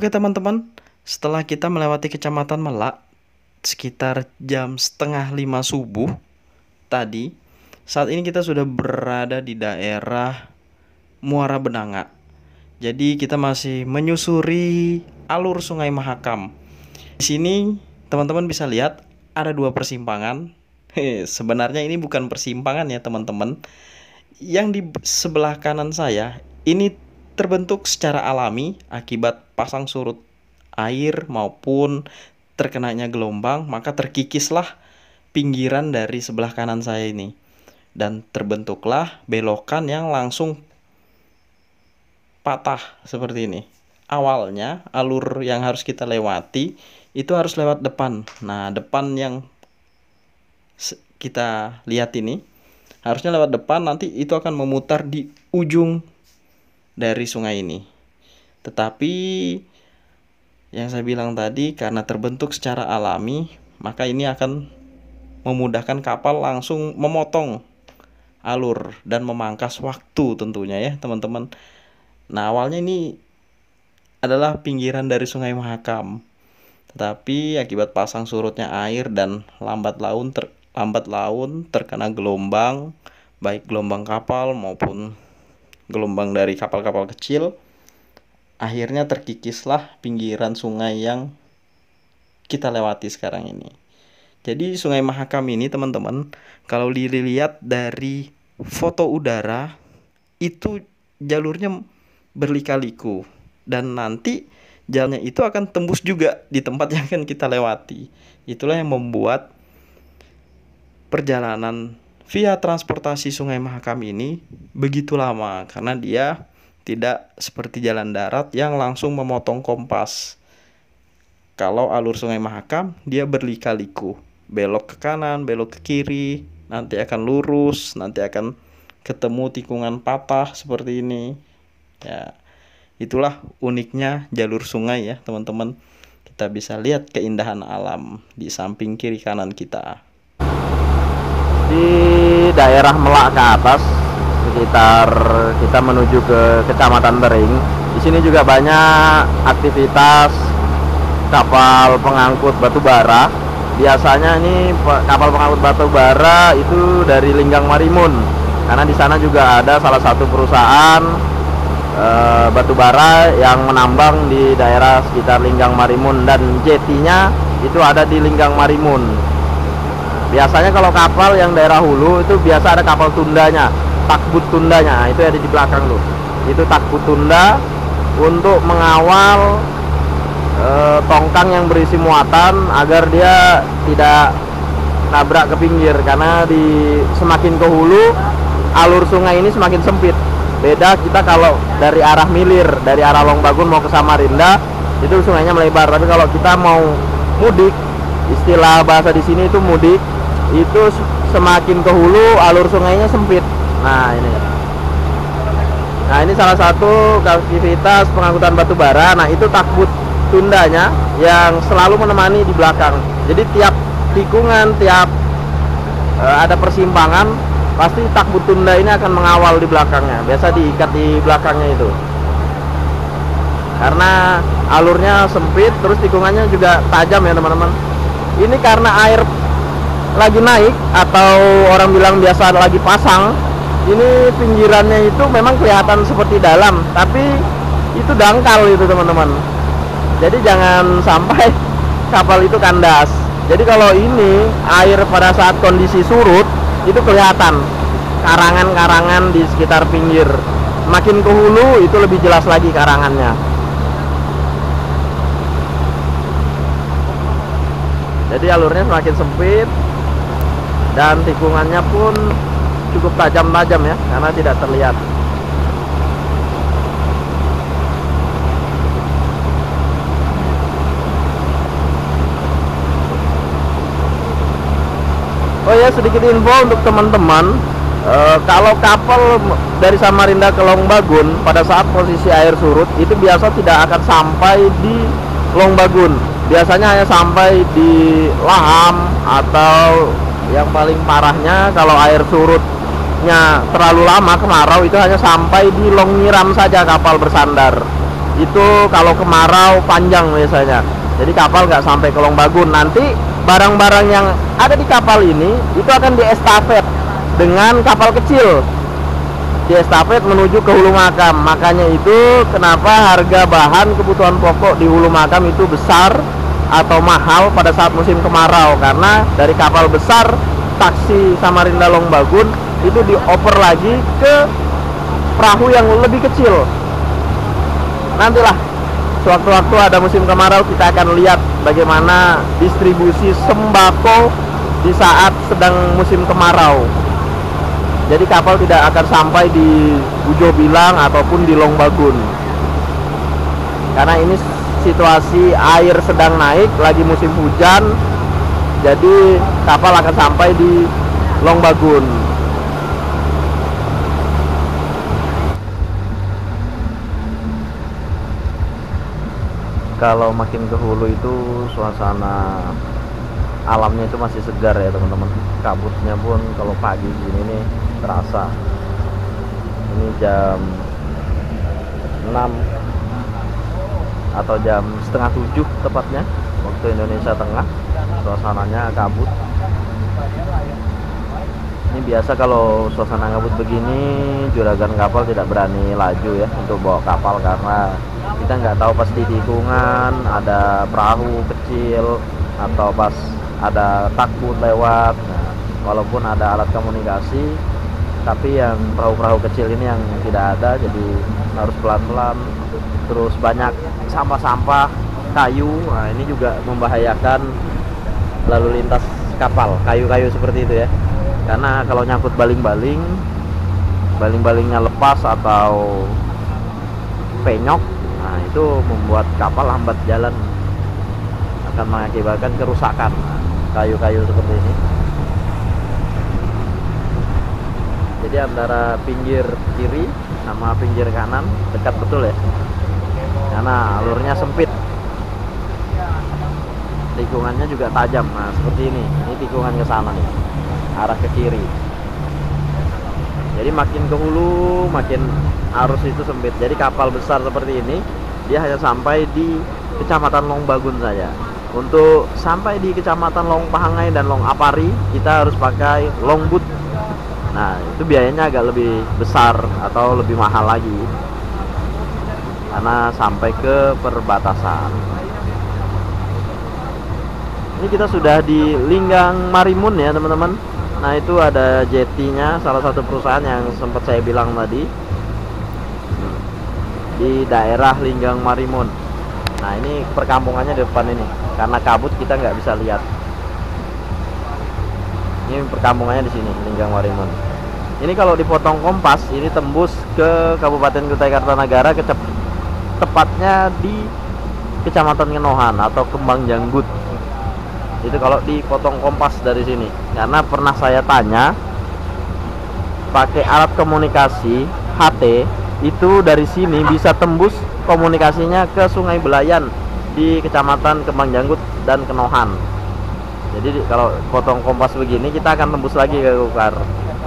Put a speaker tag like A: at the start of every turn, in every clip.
A: Oke teman-teman, setelah kita melewati kecamatan Melak sekitar jam setengah lima subuh tadi, saat ini kita sudah berada di daerah Muara Benanga. Jadi kita masih menyusuri alur Sungai Mahakam. Di sini teman-teman bisa lihat ada dua persimpangan. He, sebenarnya ini bukan persimpangan ya teman-teman. Yang di sebelah kanan saya ini terbentuk secara alami akibat pasang surut air maupun terkenanya gelombang, maka terkikislah pinggiran dari sebelah kanan saya ini. Dan terbentuklah belokan yang langsung patah seperti ini. Awalnya alur yang harus kita lewati itu harus lewat depan. Nah, depan yang kita lihat ini harusnya lewat depan nanti itu akan memutar di ujung dari sungai ini. Tetapi yang saya bilang tadi karena terbentuk secara alami, maka ini akan memudahkan kapal langsung memotong alur dan memangkas waktu tentunya ya, teman-teman. Nah, awalnya ini adalah pinggiran dari Sungai Mahakam. Tetapi akibat pasang surutnya air dan lambat laun ter, lambat laun terkena gelombang, baik gelombang kapal maupun gelombang dari kapal-kapal kecil, akhirnya terkikislah pinggiran sungai yang kita lewati sekarang ini. Jadi Sungai Mahakam ini teman-teman, kalau dilihat dari foto udara itu jalurnya berlika-liku dan nanti jalannya itu akan tembus juga di tempat yang akan kita lewati. Itulah yang membuat perjalanan via transportasi Sungai Mahakam ini begitu lama karena dia tidak seperti jalan darat yang langsung memotong kompas. Kalau alur Sungai Mahakam, dia berlika-liku. Belok ke kanan, belok ke kiri, nanti akan lurus, nanti akan ketemu tikungan patah seperti ini. Ya, itulah uniknya jalur sungai ya, teman-teman. Kita bisa lihat keindahan alam di samping kiri kanan kita.
B: Di daerah Melak ke atas sekitar kita menuju ke Kecamatan Bering. Di sini juga banyak aktivitas kapal pengangkut batu bara. Biasanya ini kapal pengangkut batu bara itu dari Linggang Marimun. Karena di sana juga ada salah satu perusahaan e, batu bara yang menambang di daerah sekitar Linggang Marimun dan jetinya itu ada di Linggang Marimun. Biasanya kalau kapal yang daerah hulu itu biasa ada kapal tundanya takbut tundanya. Nah, itu ada di belakang tuh itu takbut tunda untuk mengawal e, tongkang yang berisi muatan agar dia tidak nabrak ke pinggir. Karena di semakin ke hulu alur sungai ini semakin sempit. Beda kita kalau dari arah milir dari arah Longbagun mau ke Samarinda itu sungainya melebar. Tapi kalau kita mau mudik istilah bahasa di sini itu mudik itu semakin ke hulu alur sungainya sempit Nah ini. Nah ini salah satu aktivitas pengangkutan batu bara. Nah itu takbut tundanya yang selalu menemani di belakang. Jadi tiap tikungan, tiap uh, ada persimpangan, pasti takbut tunda ini akan mengawal di belakangnya. Biasa diikat di belakangnya itu. Karena alurnya sempit, terus tikungannya juga tajam ya teman-teman. Ini karena air lagi naik atau orang bilang biasa lagi pasang ini pinggirannya itu memang kelihatan seperti dalam tapi itu dangkal itu teman-teman. Jadi jangan sampai kapal itu kandas. Jadi kalau ini air pada saat kondisi surut itu kelihatan karangan-karangan di sekitar pinggir. Makin ke hulu itu lebih jelas lagi karangannya. Jadi alurnya semakin sempit dan tikungannya pun cukup tajam-tajam ya karena tidak terlihat. Oh ya sedikit info untuk teman-teman. E, kalau kapal dari Samarinda ke Longbagun pada saat posisi air surut itu biasa tidak akan sampai di Longbagun. Biasanya hanya sampai di Laham atau yang paling parahnya kalau air surut nya terlalu lama kemarau itu hanya sampai di Longiram saja kapal bersandar. Itu kalau kemarau panjang biasanya. Jadi kapal nggak sampai ke Longbagun nanti barang-barang yang ada di kapal ini itu akan diestafet dengan kapal kecil. Di estafet menuju ke hulu makam. Makanya itu kenapa harga bahan kebutuhan pokok di hulu makam itu besar atau mahal pada saat musim kemarau. Karena dari kapal besar taksi Samarinda Longbagun itu dioper lagi ke perahu yang lebih kecil. Nantilah sewaktu-waktu ada musim kemarau kita akan lihat bagaimana distribusi sembako di saat sedang musim kemarau. Jadi kapal tidak akan sampai di Ujo Bilang ataupun di Longbagun. Karena ini situasi air sedang naik lagi musim hujan jadi kapal akan sampai di Longbagun kalau makin ke hulu itu suasana alamnya itu masih segar ya teman-teman. Kabutnya pun kalau pagi gini nih terasa. Ini jam 6 atau jam setengah tujuh tepatnya waktu Indonesia Tengah. Suasananya kabut. Ini biasa kalau suasana kabut begini juragan kapal tidak berani laju ya untuk bawa kapal karena kita nggak tahu pasti tikungan ada perahu kecil atau pas ada takut lewat. Nah, walaupun ada alat komunikasi tapi yang perahu-perahu kecil ini yang tidak ada jadi harus pelan-pelan. Terus banyak sampah-sampah kayu. Nah ini juga membahayakan lalu lintas kapal kayu-kayu seperti itu ya. Karena kalau nyangkut baling-baling baling-balingnya lepas atau penyok nah itu membuat kapal lambat jalan. Akan mengakibatkan kerusakan kayu-kayu seperti ini. Jadi antara pinggir kiri sama pinggir kanan dekat betul ya karena alurnya sempit. Tikungannya juga tajam nah seperti ini. Ini tikungan ke sana nih arah ke kiri. Jadi makin ke hulu makin arus itu sempit. Jadi kapal besar seperti ini dia hanya sampai di kecamatan Longbagun saja. Untuk sampai di kecamatan Long Pahangai dan Long Apari kita harus pakai longboat Nah, itu biayanya agak lebih besar atau lebih mahal lagi. Karena sampai ke perbatasan. Ini kita sudah di Linggang Marimun ya, teman-teman. Nah, itu ada jetinya salah satu perusahaan yang sempat saya bilang tadi. Di daerah Linggang Marimun. Nah, ini perkampungannya di depan ini. Karena kabut kita nggak bisa lihat ini perkampungannya di sini Linggang Warimun ini kalau dipotong kompas ini tembus ke Kabupaten Kutai Kartanagara ke tepatnya di Kecamatan Ngenohan atau Kembang Janggut. Itu kalau dipotong kompas dari sini. Karena pernah saya tanya pakai alat komunikasi HT itu dari sini bisa tembus komunikasinya ke Sungai Belayan di Kecamatan Kembang Janggut dan Kenohan. Jadi kalau potong kompas begini kita akan tembus lagi ke Kukar.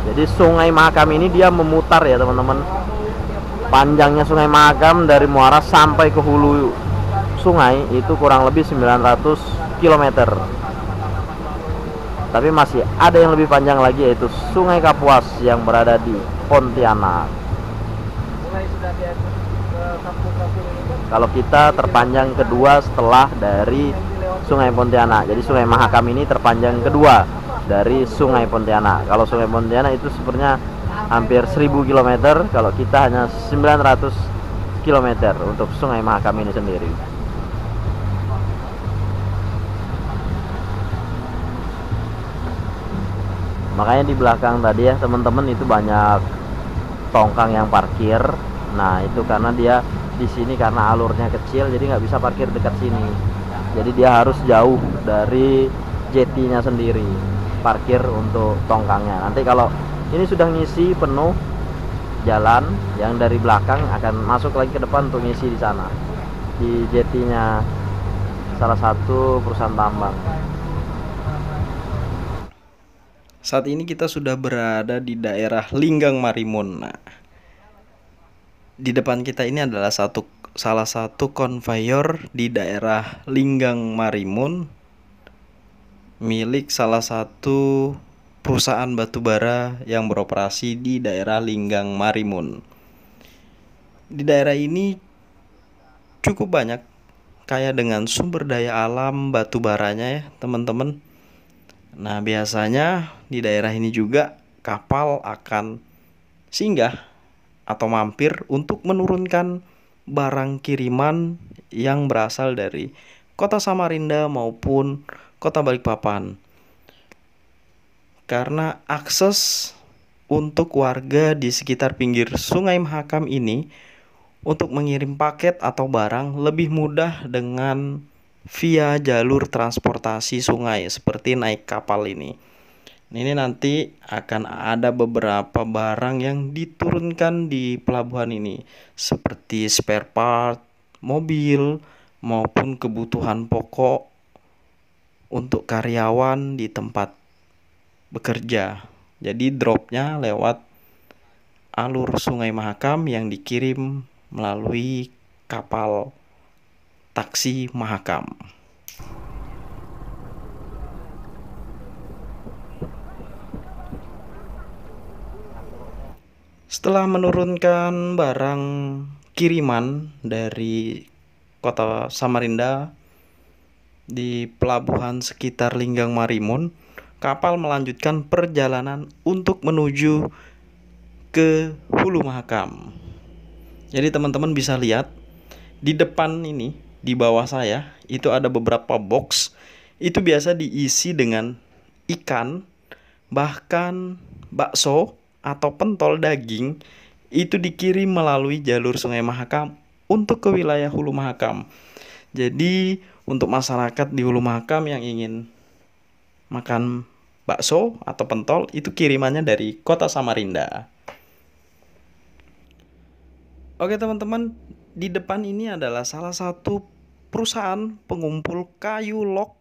B: Jadi sungai Mahakam ini dia memutar ya teman-teman panjangnya sungai Mahakam dari muara sampai ke hulu sungai itu kurang lebih 900 km tapi masih ada yang lebih panjang lagi yaitu sungai Kapuas yang berada di Pontianak kalau kita terpanjang kedua setelah dari Sungai Pontianak. Jadi Sungai Mahakam ini terpanjang kedua dari Sungai Pontianak. Kalau Sungai Pontianak itu sebenarnya hampir 1000 km, kalau kita hanya 900 km untuk Sungai Mahakam ini sendiri. Makanya di belakang tadi ya teman-teman itu banyak tongkang yang parkir. Nah itu karena dia di sini karena alurnya kecil jadi nggak bisa parkir dekat sini jadi dia harus jauh dari jetinya sendiri parkir untuk tongkangnya nanti kalau ini sudah ngisi penuh jalan yang dari belakang akan masuk lagi ke depan untuk ngisi di sana. Di jetinya salah satu perusahaan tambang.
A: Saat ini kita sudah berada di daerah Linggang Marimun. Nah di depan kita ini adalah satu salah satu konveyor di daerah Linggang Marimun milik salah satu perusahaan batubara yang beroperasi di daerah Linggang Marimun. Di daerah ini cukup banyak kaya dengan sumber daya alam batubaranya ya, teman-teman. Nah, biasanya di daerah ini juga kapal akan singgah atau mampir untuk menurunkan barang kiriman yang berasal dari kota Samarinda maupun kota Balikpapan. Karena akses untuk warga di sekitar pinggir Sungai Mahakam ini untuk mengirim paket atau barang lebih mudah dengan via jalur transportasi sungai seperti naik kapal ini. Ini nanti akan ada beberapa barang yang diturunkan di pelabuhan ini seperti spare part mobil maupun kebutuhan pokok untuk karyawan di tempat bekerja. Jadi dropnya lewat alur Sungai Mahakam yang dikirim melalui kapal taksi Mahakam. Setelah menurunkan barang kiriman dari kota Samarinda di pelabuhan sekitar Linggang Marimun, kapal melanjutkan perjalanan untuk menuju ke Hulu Mahakam. Jadi teman-teman bisa lihat di depan ini, di bawah saya itu ada beberapa box. Itu biasa diisi dengan ikan, bahkan bakso atau pentol daging itu dikirim melalui jalur Sungai Mahakam untuk ke wilayah Hulu Mahakam. Jadi untuk masyarakat di Hulu Mahakam yang ingin makan bakso atau pentol itu kirimannya dari kota Samarinda. Oke teman-teman, di depan ini adalah salah satu perusahaan pengumpul kayu log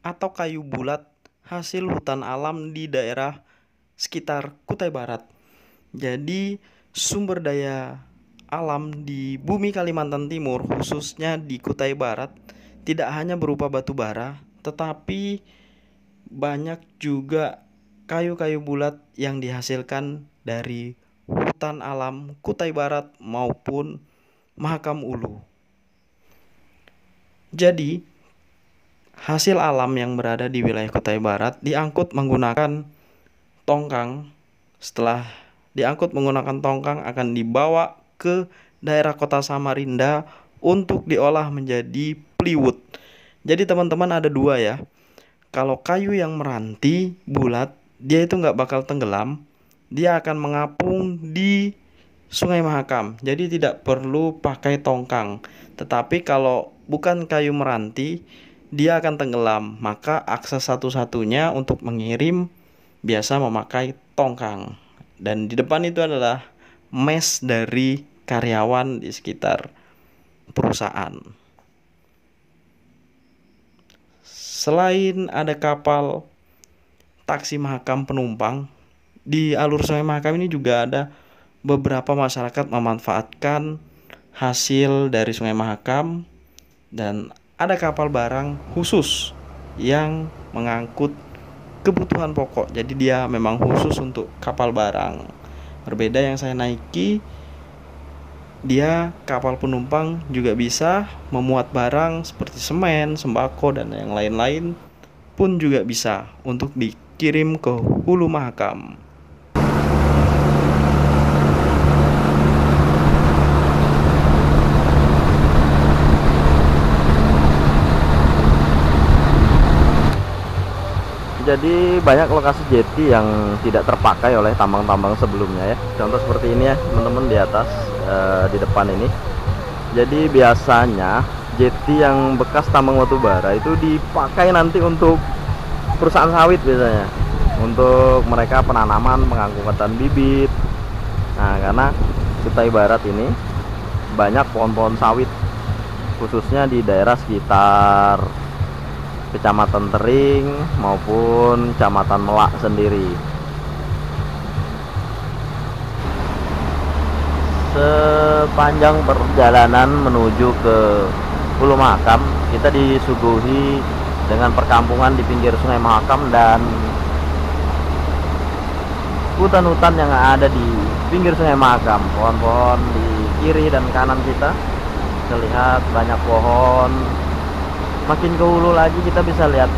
A: atau kayu bulat hasil hutan alam di daerah sekitar Kutai Barat. Jadi sumber daya alam di bumi Kalimantan Timur khususnya di Kutai Barat tidak hanya berupa batu bara tetapi banyak juga kayu-kayu bulat yang dihasilkan dari hutan alam Kutai Barat maupun Mahakam Ulu. Jadi, hasil alam yang berada di wilayah Kutai Barat diangkut menggunakan tongkang. Setelah diangkut menggunakan tongkang akan dibawa ke daerah kota Samarinda untuk diolah menjadi plywood. Jadi teman-teman ada dua ya. Kalau kayu yang meranti bulat, dia itu nggak bakal tenggelam. Dia akan mengapung di Sungai Mahakam. Jadi tidak perlu pakai tongkang. Tetapi kalau bukan kayu meranti, dia akan tenggelam. Maka akses satu-satunya untuk mengirim biasa memakai tongkang. Dan di depan itu adalah mes dari karyawan di sekitar perusahaan. Selain ada kapal taksi Mahakam penumpang, di alur Sungai Mahakam ini juga ada beberapa masyarakat memanfaatkan hasil dari Sungai Mahakam dan ada kapal barang khusus yang mengangkut kebutuhan pokok. Jadi dia memang khusus untuk kapal barang. Berbeda yang saya naiki dia kapal penumpang juga bisa memuat barang seperti semen, sembako dan yang lain-lain pun juga bisa untuk dikirim ke Hulu Mahakam.
B: Jadi banyak lokasi jeti yang tidak terpakai oleh tambang-tambang sebelumnya ya. Contoh seperti ini ya teman-teman di atas e, di depan ini. Jadi biasanya jeti yang bekas tambang batu bara itu dipakai nanti untuk perusahaan sawit biasanya. Untuk mereka penanaman pengangkutan bibit. Nah karena Kutai Barat ini banyak pohon-pohon sawit khususnya di daerah sekitar Kecamatan Tering maupun Kecamatan Melak sendiri.
C: sepanjang perjalanan menuju ke Pulau Mahakam kita disuguhi dengan perkampungan di pinggir Sungai Mahakam dan hutan-hutan yang ada di pinggir Sungai Mahakam pohon-pohon di kiri dan kanan kita terlihat banyak pohon makin ke hulu lagi kita bisa lihat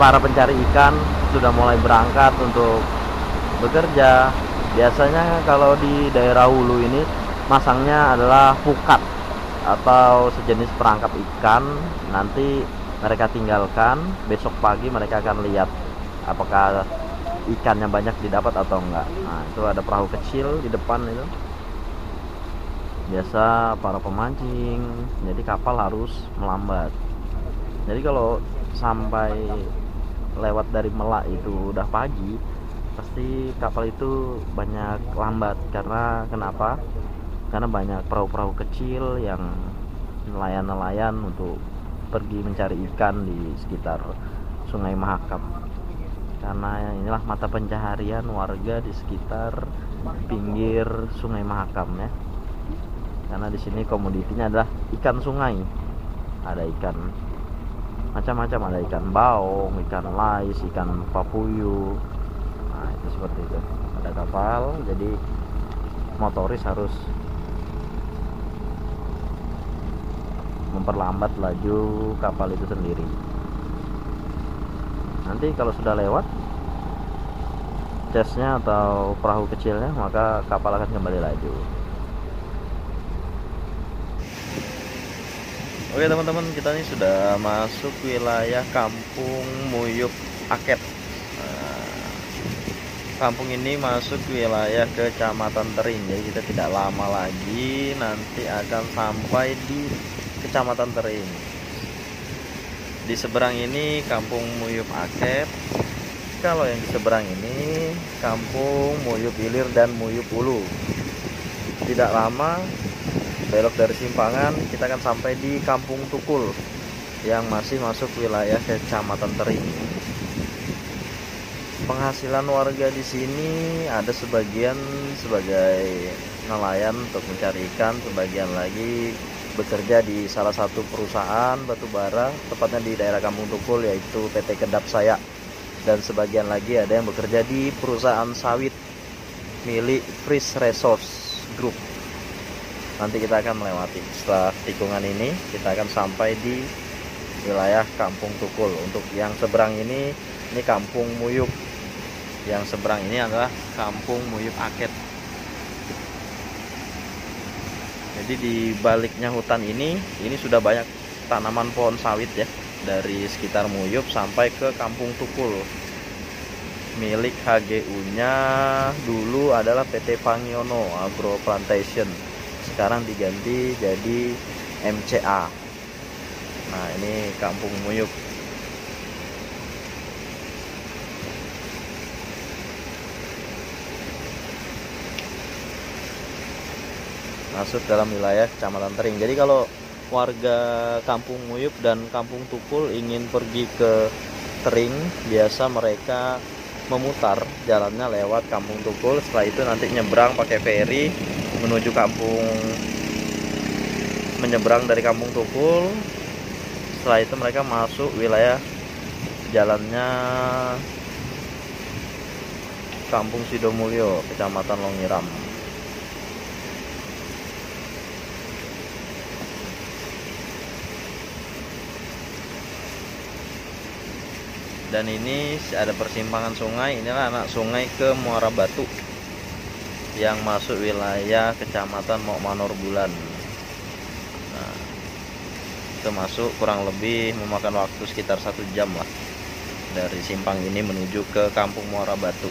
C: para pencari ikan sudah mulai berangkat untuk bekerja. Biasanya kalau di daerah hulu ini masangnya adalah pukat atau sejenis perangkap ikan. Nanti mereka tinggalkan besok pagi mereka akan lihat apakah ikannya banyak didapat atau enggak. Nah itu ada perahu kecil di depan itu. Biasa para pemancing jadi kapal harus melambat jadi kalau sampai lewat dari Melak itu udah pagi pasti kapal itu banyak lambat. Karena kenapa? Karena banyak perahu-perahu kecil yang nelayan-nelayan untuk pergi mencari ikan di sekitar Sungai Mahakam. Karena inilah mata pencaharian warga di sekitar pinggir Sungai Mahakam ya. Karena di sini komoditinya adalah ikan sungai. Ada ikan macam-macam. Ada ikan baung ikan lais ikan papuyu. Nah itu seperti itu. Ada kapal jadi motoris harus memperlambat laju kapal itu sendiri. Nanti kalau sudah lewat chestnya atau perahu kecilnya maka kapal akan kembali laju
B: Oke teman-teman kita ini sudah masuk wilayah kampung Muyup Aket. Nah, Kampung ini masuk wilayah kecamatan Tering Jadi kita tidak lama lagi nanti akan sampai di kecamatan Tering. Di seberang ini kampung Muyup Aket. Kalau yang di seberang ini kampung Muyup Ilir dan Muyup Ulu Tidak lama belok dari simpangan kita akan sampai di Kampung Tukul yang masih masuk wilayah Kecamatan Tering. Penghasilan warga di sini ada sebagian sebagai nelayan untuk mencari ikan, sebagian lagi bekerja di salah satu perusahaan batubara, tepatnya di daerah Kampung Tukul yaitu PT Kedap Saya. Dan sebagian lagi ada yang bekerja di perusahaan sawit milik Freeze Resource Group nanti kita akan melewati. Setelah tikungan ini kita akan sampai di wilayah Kampung Tukul. Untuk yang seberang ini ini Kampung Muyuk yang seberang ini adalah Kampung Muyuk Aket. Jadi di baliknya hutan ini ini sudah banyak tanaman pohon sawit ya dari sekitar Muyup sampai ke Kampung Tukul. Milik HGU nya dulu adalah PT Pangiono Agro Plantation sekarang diganti jadi MCA nah ini kampung Muyuk masuk dalam wilayah Kecamatan Tering. Jadi kalau warga kampung Muyuk dan kampung Tukul ingin pergi ke Tering biasa mereka memutar jalannya lewat kampung Tukul. Setelah itu nanti nyebrang pakai ferry menuju kampung menyeberang dari kampung Tukul. Setelah itu mereka masuk wilayah jalannya kampung Sidomulyo kecamatan Longiram. Dan ini ada persimpangan sungai. Inilah anak sungai ke Muara Batu yang masuk wilayah kecamatan Mokmanor Bulan. Nah, itu masuk kurang lebih memakan waktu sekitar satu jam lah dari simpang ini menuju ke kampung Muara Batu.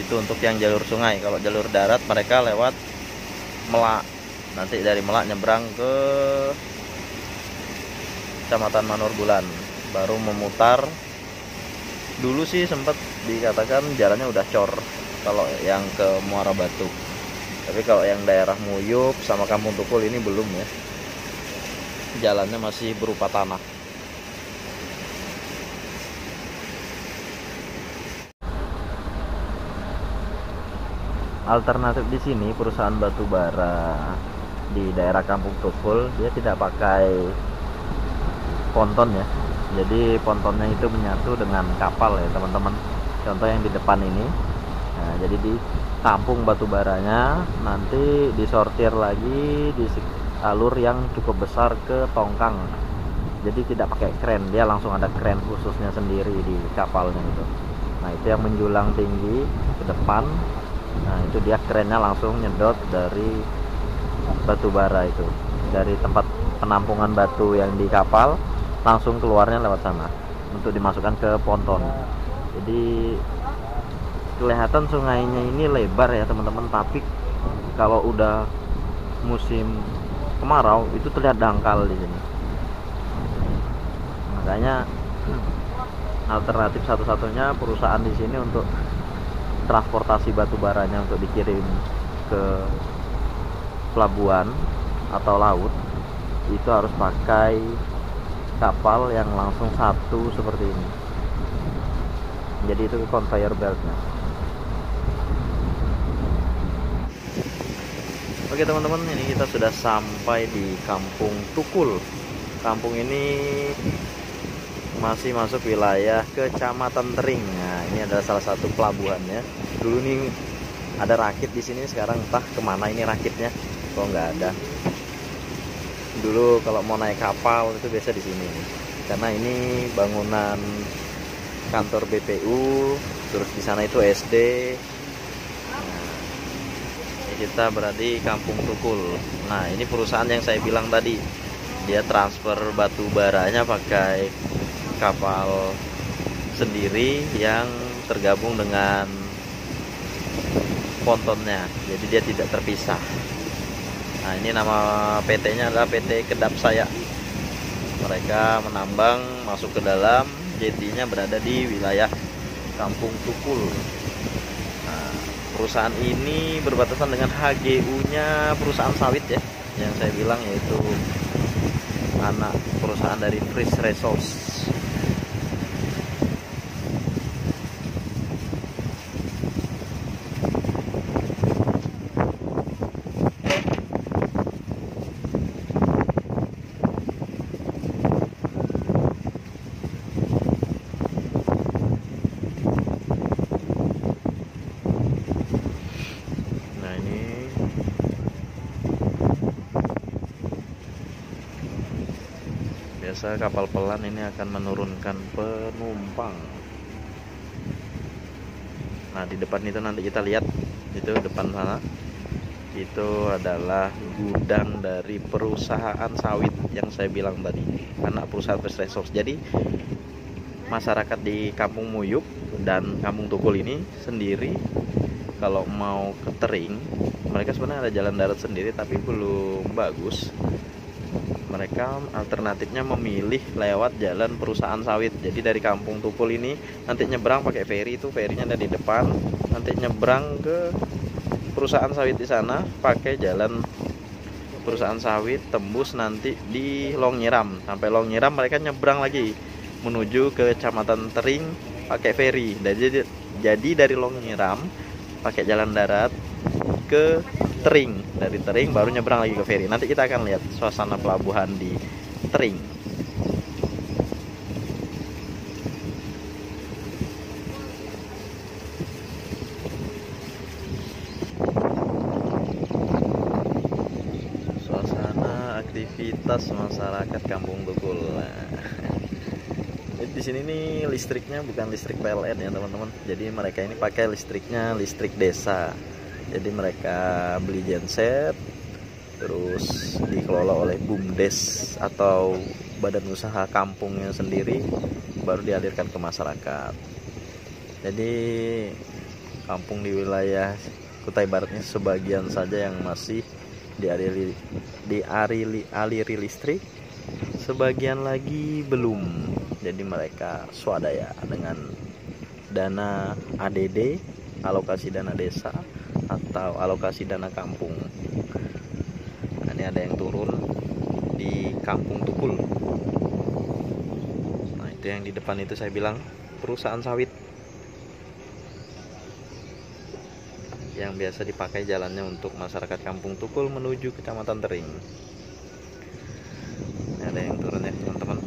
B: Itu untuk yang jalur sungai. Kalau jalur darat mereka lewat Melak. Nanti dari Melak nyebrang ke kecamatan Manor Bulan. Baru memutar. Dulu sih sempat dikatakan jalannya udah cor kalau yang ke Muara Batu. Tapi kalau yang daerah Muyup sama Kampung Tukul ini belum ya. Jalannya masih berupa tanah. Alternatif di sini perusahaan batu bara di daerah Kampung Tukul dia tidak pakai ponton ya. Jadi pontonnya itu menyatu dengan kapal ya teman-teman. Contoh yang di depan ini nah, jadi di tampung batu baranya nanti disortir lagi di alur yang cukup besar ke tongkang. Jadi tidak pakai kren dia langsung ada kren khususnya sendiri di kapalnya itu. Nah itu yang menjulang tinggi ke depan. Nah itu dia kerennya langsung nyedot dari batu bara itu. Dari tempat penampungan batu yang di kapal langsung keluarnya lewat sana untuk dimasukkan ke ponton. Jadi kelihatan sungainya ini lebar ya teman-teman. Tapi kalau udah musim kemarau itu terlihat dangkal di sini. Makanya alternatif satu-satunya perusahaan di sini untuk transportasi batu baranya untuk dikirim ke pelabuhan atau laut itu harus pakai kapal yang langsung satu seperti ini. Jadi itu conveyor beltnya Oke teman-teman, ini kita sudah sampai di Kampung Tukul. Kampung ini masih masuk wilayah Kecamatan Tering. Nah, ini adalah salah satu pelabuhannya. Dulu nih ada rakit di sini, sekarang entah ke mana ini rakitnya. Kok nggak ada. Dulu kalau mau naik kapal itu biasa di sini. Karena ini bangunan kantor BPU, terus di sana itu SD, kita berada di Kampung Tukul. Nah, ini perusahaan yang saya bilang tadi. Dia transfer batu baranya pakai kapal sendiri yang tergabung dengan pontonnya. Jadi dia tidak terpisah. Nah, ini nama PT-nya adalah PT Kedap Saya. Mereka menambang masuk ke dalam, jadinya berada di wilayah Kampung Tukul perusahaan ini berbatasan dengan HGU-nya perusahaan sawit ya yang saya bilang yaitu anak perusahaan dari Freeze Resource biasa kapal pelan ini akan menurunkan penumpang. Nah di depan itu nanti kita lihat itu depan sana. Itu adalah gudang dari perusahaan sawit yang saya bilang tadi anak perusahaan First Resource. Jadi masyarakat di Kampung Muyuk dan Kampung Tukul ini sendiri kalau mau ke Tering mereka sebenarnya ada jalan darat sendiri tapi belum bagus mereka alternatifnya memilih lewat jalan perusahaan sawit. Jadi dari kampung Tukul ini nanti nyebrang pakai ferry itu ferrynya ada di depan. Nanti nyebrang ke perusahaan sawit di sana pakai jalan perusahaan sawit tembus nanti di Longiram sampai Longiram mereka nyebrang lagi menuju ke Kecamatan Tering pakai ferry jadi jadi dari Longiram pakai jalan darat ke Tering. Dari Tering baru nyebrang lagi ke ferry. Nanti kita akan lihat suasana pelabuhan di Tering. Suasana aktivitas masyarakat Kampung Tukul di sini nih listriknya bukan listrik PLN ya teman-teman. Jadi mereka ini pakai listriknya listrik desa jadi mereka beli genset terus dikelola oleh BUMDes atau badan usaha kampungnya sendiri baru dialirkan ke masyarakat. Jadi kampung di wilayah Kutai Baratnya sebagian saja yang masih dialiri dialiri aliri listrik sebagian lagi belum. Jadi mereka swadaya dengan dana ADD alokasi dana desa atau alokasi dana kampung. Nah, ini ada yang turun di kampung Tukul. Nah itu yang di depan itu saya bilang perusahaan sawit. Yang biasa dipakai jalannya untuk masyarakat Kampung Tukul menuju Kecamatan Tering. Ini ada yang turun ya teman-teman.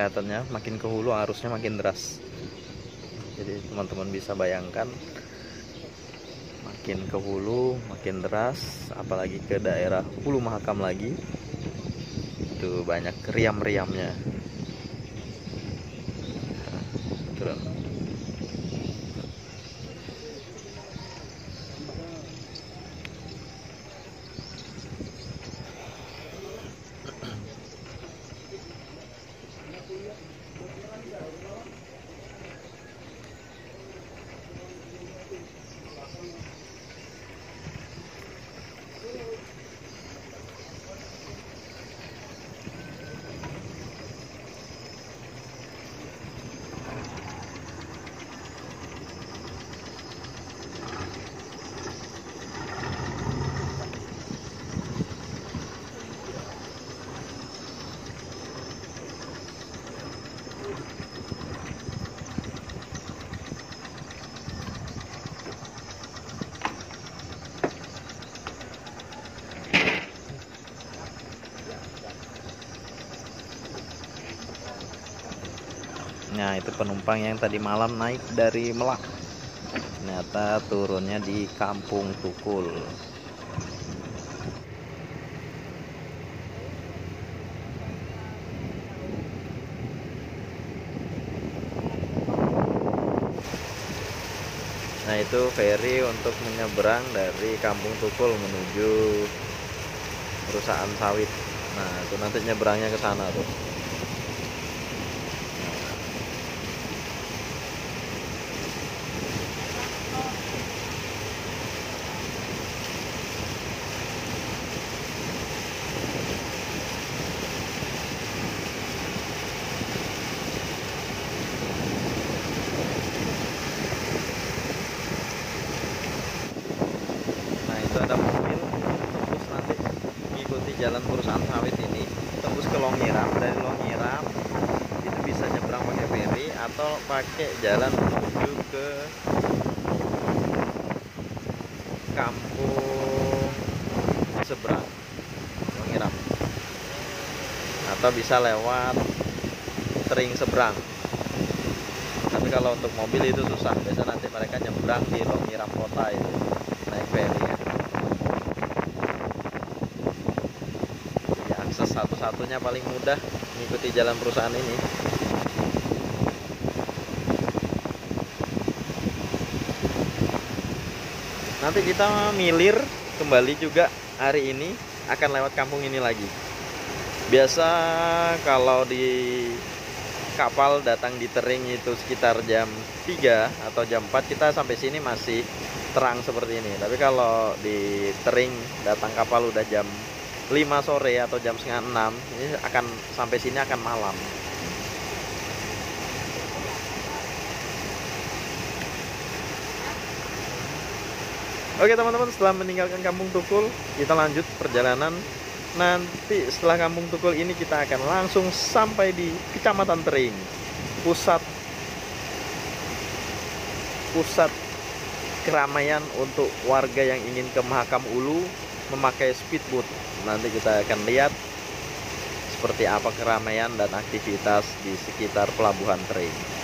B: Kelihatannya makin ke hulu arusnya makin deras. Jadi teman-teman bisa bayangkan makin ke hulu makin deras apalagi ke daerah hulu mahakam lagi itu banyak riam-riamnya turun Nah itu penumpang yang tadi malam naik dari Melak. Ternyata turunnya di Kampung Tukul. Nah itu ferry untuk menyeberang dari Kampung Tukul menuju perusahaan sawit. Nah itu nanti nyeberangnya ke sana tuh Nah itu ada mobil tembus nanti mengikuti jalan perusahaan sawit ini tembus ke Longiram dari Longiram itu bisa nyebrang pakai ferry atau pakai jalan menuju ke kampung seberang. Longiram atau bisa lewat Tering seberang. Tapi kalau untuk mobil itu susah. Biasa nanti mereka nyebrang di Longiram kota itu. Naik ferry. Ya. Jadi akses satu-satunya paling mudah mengikuti jalan perusahaan ini. Nanti kita milir kembali juga hari ini akan lewat kampung ini lagi. Biasa kalau di kapal datang di Tering itu sekitar jam 3 atau jam 4 kita sampai sini masih terang seperti ini tapi kalau di Tering datang kapal udah jam 5 sore atau jam setengah 6 ini akan sampai sini akan malam Oke teman-teman setelah meninggalkan Kampung Tukul kita lanjut perjalanan. Nanti setelah Kampung Tukul ini kita akan langsung sampai di Kecamatan Tering pusat pusat keramaian untuk warga yang ingin ke Mahakam Ulu memakai speedboat. Nanti kita akan lihat seperti apa keramaian dan aktivitas di sekitar pelabuhan Tering